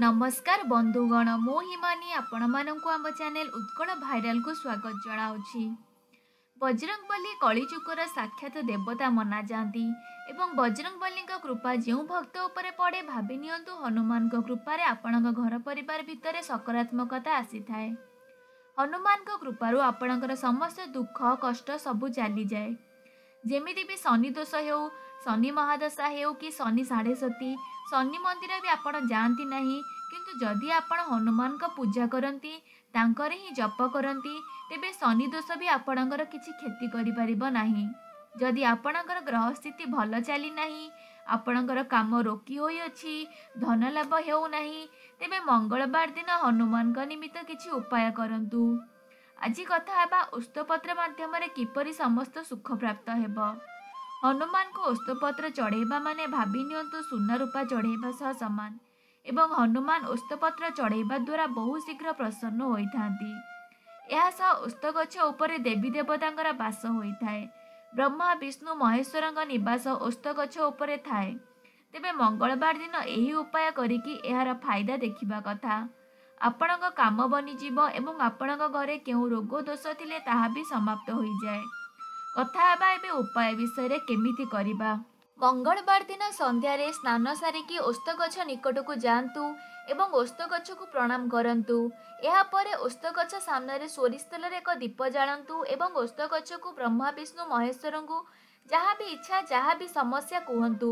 ନମସ୍କାର ବନ୍ଧୁଗଣ ମୁଁ ହିମାନି ଆପଣମାନଙ୍କୁ ଆମ ଚ୍ୟାନେଲ ଉତ୍କଳ ଭାଇରାଲକୁ ସ୍ୱାଗତ ଜଣାଉଛି। ବଜରଙ୍ଗବଲି କଳିଯୁଗର ସାକ୍ଷାତ ଦେବତା ମନାଯାଆନ୍ତି ଏବଂ ବଜରଙ୍ଗବଲିଙ୍କ କୃପା ଯେଉଁ ଭକ୍ତ ଉପରେ ପଡ଼େ ଭାବି ନିଅନ୍ତୁ ହନୁମାନଙ୍କ କୃପାରେ ଆପଣଙ୍କ ଘର ପରିବାର ଭିତରେ ସକାରାତ୍ମକତା ଆସିଥାଏ। ହନୁମାନଙ୍କ କୃପାରୁ ଆପଣଙ୍କର ସମସ୍ତ ଦୁଃଖ କଷ୍ଟ ସବୁ ଚାଲିଯାଏ। ଯେମିତି ବି ଶନି ଦୋଷ ହେଉ ଶନି ମହାଦଶା ହେଉ କି ଶନି ସାଢ଼େ ସତୀ ଶନି ମନ୍ଦିର ବି ଆପଣ ଯାଆନ୍ତି ନାହିଁ। କିନ୍ତୁ ଯଦି ଆପଣ ହନୁମାନଙ୍କ ପୂଜା କରନ୍ତି ତାଙ୍କର ହିଁ ଜପ କରନ୍ତି ତେବେ ଶନି ଦୋଷ ବି ଆପଣଙ୍କର କିଛି କ୍ଷତି କରିପାରିବ ନାହିଁ। ଯଦି ଆପଣଙ୍କର ଗ୍ରହ ସ୍ଥିତି ଭଲ ଚାଲିନାହିଁ ଆପଣଙ୍କର କାମ ରୋକି ହୋଇଅଛି ଧନ ଲାଭ ହେଉନାହିଁ ତେବେ ମଙ୍ଗଳବାର ଦିନ ହନୁମାନଙ୍କ ନିମିତ୍ତ କିଛି ଉପାୟ କରନ୍ତୁ। ଆଜି କଥା ହେବା ଓସ୍ତପତ୍ର ମାଧ୍ୟମରେ କିପରି ସମସ୍ତ ସୁଖ ପ୍ରାପ୍ତ ହେବ? ହନୁମାନଙ୍କୁ ଓସ୍ତପତ୍ର ଚଢ଼େଇବା ମାନେ ଭାବି ନିଅନ୍ତୁ ସୁନା ରୂପା ଚଢ଼େଇବା ସହ ସମାନ। ଏବଂ ହନୁମାନ ଓସ୍ତପତ୍ର ଚଢ଼େଇବା ଦ୍ୱାରା ବହୁ ଶୀଘ୍ର ପ୍ରସନ୍ନ ହୋଇଥାନ୍ତି। ଏହା ସହ ଓସ୍ତ ଗଛ ଉପରେ ଦେବୀ ଦେବତାଙ୍କର ବାସ ହୋଇଥାଏ। ବ୍ରହ୍ମା ବିଷ୍ଣୁ ମହେଶ୍ୱରଙ୍କ ନିବାସ ଓସ୍ତ ଗଛ ଉପରେ ଥାଏ। ତେବେ ମଙ୍ଗଳବାର ଦିନ ଏହି ଉପାୟ କରିକି ଏହାର ଫାଇଦା ଦେଖିବା କଥା। ଆପଣଙ୍କ କାମ ବନିଯିବ ଏବଂ ଆପଣଙ୍କ ଘରେ କେଉଁ ରୋଗ ଦୋଷ ଥିଲେ ତାହା ବି ସମାପ୍ତ ହୋଇଯାଏ। କଥା ହେବା ଏବେ ଉପାୟ ବିଷୟରେ କେମିତି କରିବା? ମଙ୍ଗଳବାର ଦିନ ସନ୍ଧ୍ୟାରେ ସ୍ନାନ ସାରିକି ଓସ୍ତ ଗଛ ନିକଟକୁ ଯାଆନ୍ତୁ ଏବଂ ଓସ୍ତ ଗଛକୁ ପ୍ରଣାମ କରନ୍ତୁ। ଏହାପରେ ଓସ୍ତ ଗଛ ସାମ୍ନାରେ ତେଲରେ ଏକ ଦୀପ ଜାଳନ୍ତୁ ଏବଂ ଓସ୍ତ ଗଛକୁ ବ୍ରହ୍ମା ବିଷ୍ଣୁ ମହେଶ୍ୱରଙ୍କୁ ଯାହା ବି ଇଚ୍ଛା ଯାହା ବି ସମସ୍ୟା କୁହନ୍ତୁ।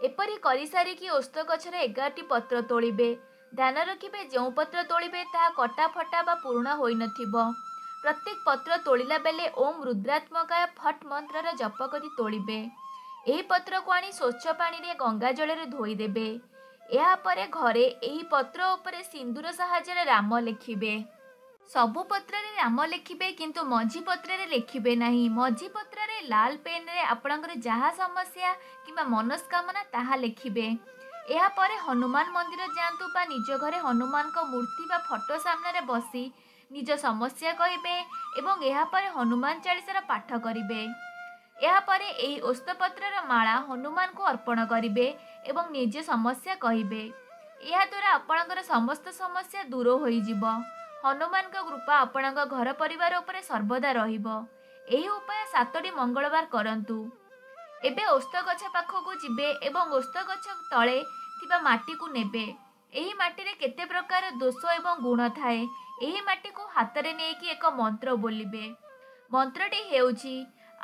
ଏପରି କରିସାରିକି ଓସ୍ତ ଗଛରେ ଏଗାରଟି ପତ୍ର ତୋଳିବେ। ଧ୍ୟାନ ରଖିବେ ଯେଉଁ ପତ୍ର ତୋଳିବେ ତାହା କଟା ଫଟା ବା ପୁରୁଣା ହୋଇନଥିବ। ପ୍ରତ୍ୟେକ ପତ୍ର ତୋଳିଲା ବେଳେ ଓମ୍ ରୁଦ୍ରାତ୍ମକାୟ ଫଟ୍ ମନ୍ତ୍ରର ଜପ କରି ତୋଳିବେ। ଏହି ପତ୍ରକୁ ଆଣି ସ୍ୱଚ୍ଛ ପାଣିରେ ଗଙ୍ଗା ଜଳରେ ଧୋଇଦେବେ। ଏହାପରେ ଘରେ ଏହି ପତ୍ର ଉପରେ ସିନ୍ଦୁର ସାହାଯ୍ୟରେ ରାମ ଲେଖିବେ। ସବୁ ପତ୍ରରେ ରାମ ଲେଖିବେ କିନ୍ତୁ ମଝି ପତ୍ରରେ ଲେଖିବେ ନାହିଁ। ମଝି ପତ୍ରରେ ଲାଲ ପେନ୍ରେ ଆପଣଙ୍କର ଯାହା ସମସ୍ୟା କିମ୍ବା ମନସ୍କାମନା ତାହା ଲେଖିବେ। ଏହାପରେ ହନୁମାନ ମନ୍ଦିର ଯାଆନ୍ତୁ ବା ନିଜ ଘରେ ହନୁମାନଙ୍କ ମୂର୍ତ୍ତି ବା ଫଟୋ ସାମ୍ନାରେ ବସି ନିଜ ସମସ୍ୟା କହିବେ ଏବଂ ଏହାପରେ ହନୁମାନ ଚାଳିଶାର ପାଠ କରିବେ। ଏହାପରେ ଏହି ଓସ୍ତପତ୍ରର ମାଳା ହନୁମାନଙ୍କୁ ଅର୍ପଣ କରିବେ ଏବଂ ନିଜେ ସମସ୍ୟା କହିବେ। ଏହାଦ୍ୱାରା ଆପଣଙ୍କର ସମସ୍ତ ସମସ୍ୟା ଦୂର ହୋଇଯିବ। ହନୁମାନଙ୍କ କୃପା ଆପଣଙ୍କ ଘର ପରିବାର ଉପରେ ସର୍ବଦା ରହିବ। ଏହି ଉପାୟ ସାତଟି ମଙ୍ଗଳବାର କରନ୍ତୁ। ଏବେ ଓସ୍ତ ଗଛ ପାଖକୁ ଯିବେ ଏବଂ ଓସ୍ତ ଗଛ ତଳେ ଥିବା ମାଟିକୁ ନେବେ। ଏହି ମାଟିରେ କେତେ ପ୍ରକାର ଦୋଷ ଏବଂ ଗୁଣ ଥାଏ ଏହି ମାଟିକୁ ହାତରେ ନେଇକି ଏକ ମନ୍ତ୍ର ବୋଲିବେ। ମନ୍ତ୍ରଟି ହେଉଛି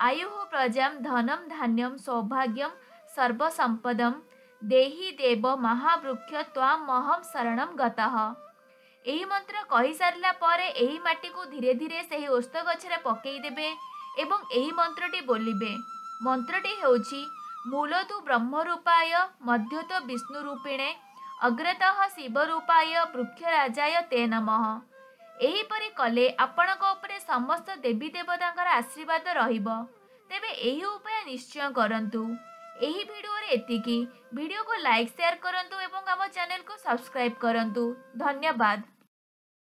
ଆୟୁଃ ପ୍ରଜାମ୍ ଧନମ୍ ଧାନ୍ୟମ୍ ସୌଭାଗ୍ୟମ୍ ସର୍ବସମ୍ପଦମ୍ ଦେହି ଦେବ ମହାବୃକ୍ଷ ତ୍ୱାମ୍ ମହମ୍ ଶରଣମ୍ ଗତଃ। ଏହି ମନ୍ତ୍ର କହିସାରିଲା ପରେ ଏହି ମାଟିକୁ ଧୀରେ ଧୀରେ ସେହି ଓସ୍ତ ଗଛରେ ପକାଇଦେବେ ଏବଂ ଏହି ମନ୍ତ୍ରଟି ବୋଲିବେ। ମନ୍ତ୍ରଟି ହେଉଛି ମୂଳତୁ ବ୍ରହ୍ମରୂପାୟ ମଧ୍ୟତ ବିଷ୍ଣୁ ରୂପିଣେ ଅଗ୍ରତଃ ଶିବରୂପାୟ ବୃକ୍ଷରାଜାୟ ତେ ନମଃ ଏହିପରି କଲେ ଆପଣଙ୍କ ଉପରେ ସମସ୍ତ ଦେବୀ ଦେବତାଙ୍କର ଆଶୀର୍ବାଦ ରହିବ। ତେବେ ଏହି ଉପାୟ ନିଶ୍ଚୟ କରନ୍ତୁ। ଏହି ଭିଡ଼ିଓରେ ଏତିକି। ଭିଡ଼ିଓକୁ ଲାଇକ୍ ସେୟାର କରନ୍ତୁ ଏବଂ ଆମ ଚ୍ୟାନେଲକୁ ସବସ୍କ୍ରାଇବ୍ କରନ୍ତୁ। ଧନ୍ୟବାଦ।